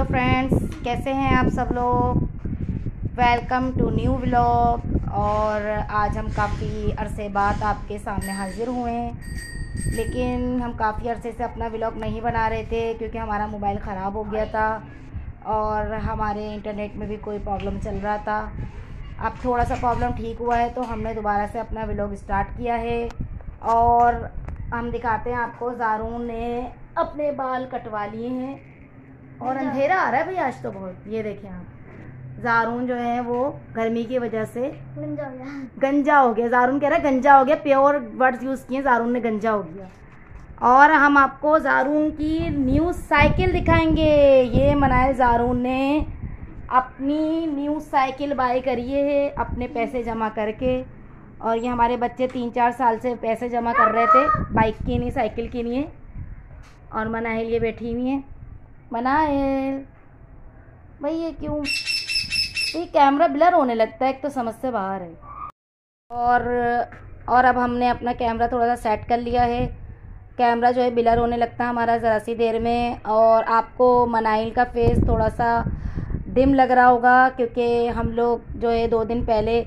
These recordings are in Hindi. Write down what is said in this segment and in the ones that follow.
हेलो फ्रेंड्स, कैसे हैं आप सब लोग? वेलकम टू न्यू व्लॉग और आज हम काफ़ी अरसे बाद आपके सामने हाजिर हुए हैं। लेकिन हम काफ़ी अरसे से अपना व्लॉग नहीं बना रहे थे, क्योंकि हमारा मोबाइल ख़राब हो गया था और हमारे इंटरनेट में भी कोई प्रॉब्लम चल रहा था। अब थोड़ा सा प्रॉब्लम ठीक हुआ है तो हमने दोबारा से अपना व्लॉग स्टार्ट किया है। और हम दिखाते हैं आपको जारून ने अपने बाल कटवा लिए हैं। और अंधेरा आ रहा है भाई आज तो बहुत। ये देखें आप। जारून जो है वो गर्मी की वजह से गंजा हो गया। गंजा हो गया। जारून कह रहा है गंजा हो गया। प्योर वर्ड्स यूज़ किए जारून ने गंजा हो गया। और हम आपको जारून की न्यू साइकिल दिखाएँगे। ये मनाए जारून ने अपनी न्यू साइकिल बाय करी है अपने पैसे जमा करके। और ये हमारे बच्चे तीन चार साल से पैसे जमा कर रहे थे बाइक के लिए साइकिल के लिए। और मनाहिल ये बैठी हुई है। मनाहिल भाई ये क्यों? ये कैमरा ब्लर होने लगता है, एक तो समझ से बाहर है। और और अब हमने अपना कैमरा थोड़ा सा सेट कर लिया है। कैमरा जो है ब्लर होने लगता है हमारा ज़रा सी देर में। और आपको मनाइल का फेस थोड़ा सा डिम लग रहा होगा, क्योंकि हम लोग जो है दो दिन पहले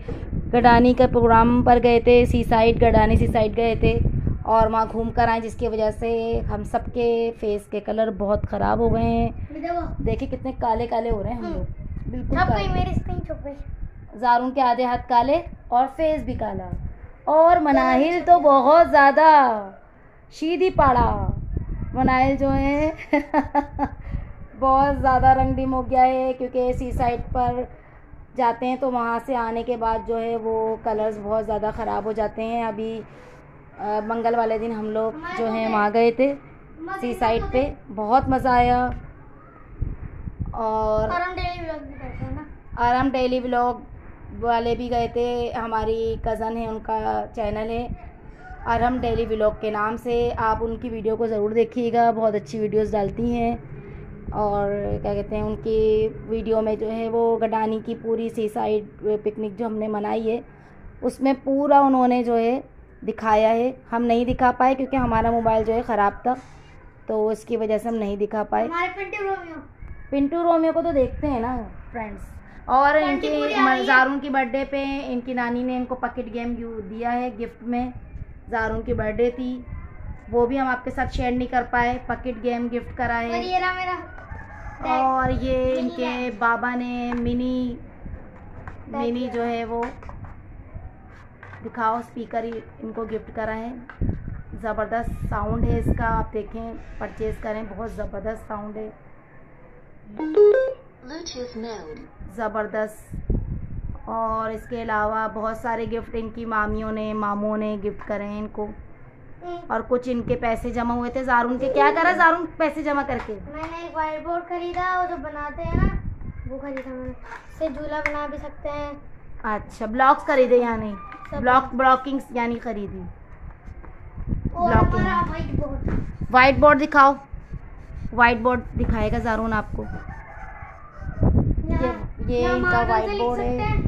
गडानी के प्रोग्राम पर गए थे सी साइड गडानी सी साइड गए थे। और वहाँ घूम कर आए जिसकी वजह से हम सब के फेस के कलर बहुत ख़राब हो गए हैं। देखिए कितने काले काले हो रहे हैं हम लोग। बिल्कुल जारून के आधे हाथ काले और फेस भी काला। और मनाहिल तो बहुत ज़्यादा शीधी पाड़ा। मनाहिल जो है बहुत ज़्यादा रंग डिम हो गया है क्योंकि सी साइड पर जाते हैं तो वहाँ से आने के बाद जो है वो कलर्स बहुत ज़्यादा ख़राब हो जाते हैं। अभी मंगल वाले दिन हम लोग जो हैं वहाँ गए थे सी साइड पे। बहुत मज़ा आया। और हम डेली व्लॉग वाले भी गए थे। हमारी कज़न है उनका चैनल है। और हम डेली ब्लॉग के नाम से आप उनकी वीडियो को ज़रूर देखिएगा। बहुत अच्छी वीडियोस डालती हैं। और क्या कहते हैं उनकी वीडियो में जो है वो गडानी की पूरी सी साइड पिकनिक जो हमने मनाई है उसमें पूरा उन्होंने जो है दिखाया है। हम नहीं दिखा पाए क्योंकि हमारा मोबाइल जो है ख़राब था तो उसकी वजह से हम नहीं दिखा पाए। पिंटू रोमियो। पिंटू रोमियो को तो देखते हैं ना फ्रेंड्स और इनके। जारून की बर्थडे पे इनकी नानी ने इनको पकेट गेम दिया है गिफ्ट में। जारून की बर्थडे थी। वो भी हम आपके साथ शेयर नहीं कर पाए। पकेट गेम गिफ्ट करा और है ये मेरा और ये इनके बाबा ने मिनी मिनी जो है वो दिखाओ स्पीकर ही इनको गिफ्ट करा है ज़बरदस्त साउंड है इसका आप देखें परचेज़ करें बहुत ज़बरदस्त साउंड है। ज़बरदस्त। और इसके अलावा बहुत सारे गिफ्ट इनकी मामियों ने मामों ने गिफ्ट करे हैं इनको। और कुछ इनके पैसे जमा हुए थे। जारून के क्या करा? जारून पैसे जमा करके। मैंने एक वाइट बोर्ड खरीदा वो जो बनाते हैं ना वो खरीदा मैंने। इससे झूला बना भी सकते हैं। अच्छा ब्लॉक्स खरीदे यानी? ब्लॉक ब्लॉकिंग्स यानी खरीदी। व्हाइट बोर्ड वाइट बोर्ड दिखाओ। वाइट बोर्ड दिखाएगा जारून आपको। ये ये इनका वाइट बोर्ड है।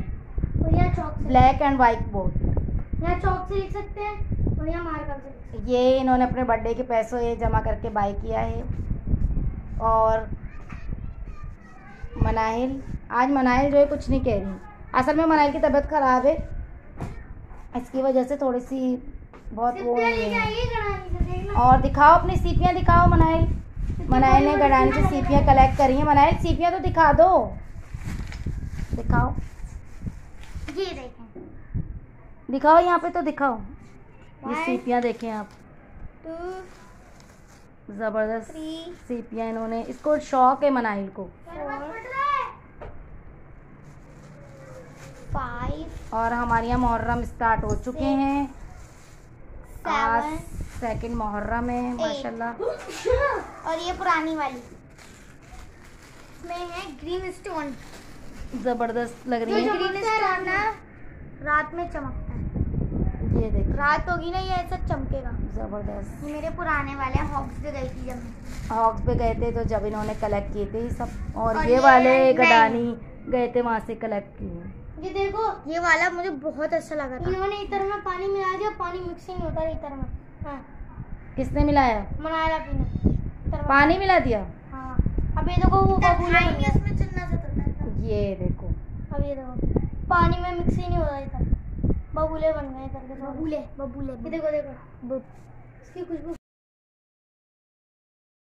ब्लैक एंड वाइट बोर्ड यहाँ चौक से लिख सकते हैं। और यहाँ मार्कर से लिख सकते हैं। ये इन्होंने अपने बर्थडे के पैसों ये जमा करके बाय किया है। और मनाहिल आज मनाहिल जो है कुछ नहीं कह रही। असल में मनाहिल की तबीयत ख़राब है। इसकी वजह से थोड़ी सी बहुत वो है। और दिखाओ अपनी सीपियाँ दिखाओ मनाहिल मनाहिल ने गडानी से सीपियाँ कलेक्ट करी हैं। मनाहिल सीपियाँ तो दिखा दो। दिखाओ। ये देखें। दिखाओ यहाँ पे तो दिखाओ। ये. सीपियाँ देखें आप। ज़बरदस्त सीपियाँ इन्होंने। इसको शौक है मनाहिल को। और हमारे यहाँ मुहर्रम स्टार्ट हो चुके हैं। आज सेकंड मुहर्रम है माशाल्लाह। और ये पुरानी वाली। इसमें है ग्रीन स्टोन ज़बरदस्त लग रही है। ग्रीन स्टोन ना रात में चमकता है। ये देख। रात होगी ना ये ऐसा चमकेगा। ज़बरदस्त। मेरे पुराने वाले हॉक्स पे गई थी जब हॉक्स पे गए थे तो जब इन्होंने कलेक्ट किए थे ये सब। और, और ये ये वाले गडानी गए थे वहाँ से कलेक्ट किए। ये देखो ये वाला मुझे बहुत अच्छा लगा था। इन्होंने इतर में पानी मिला दिया पानी मिक्सिंग होता है इतर में। हाँ। किसने मिलाया? मनाया पीने इतर पानी मिला दिया? हाँ। अब ये देखो वो हाँ, बबूले इसमें चलना से तो ये देखो। अब ये देखो पानी में मिक्स ही नहीं हो रहा इधर। बबूले बन गए इधर के। बबूले बबूले। ये देखो देखो। इसकी खुशबू